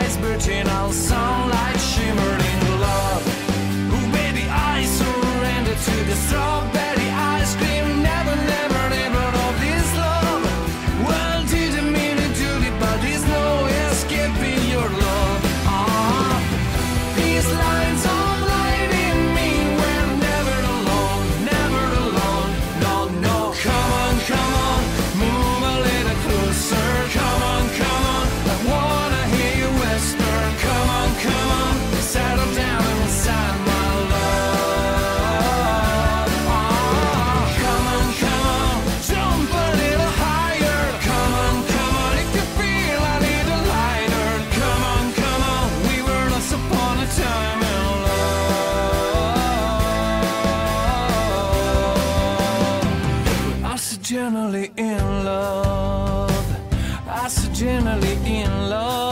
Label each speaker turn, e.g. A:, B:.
A: eyes, but in all sunlight shimmer. generally in love. I said generally in love.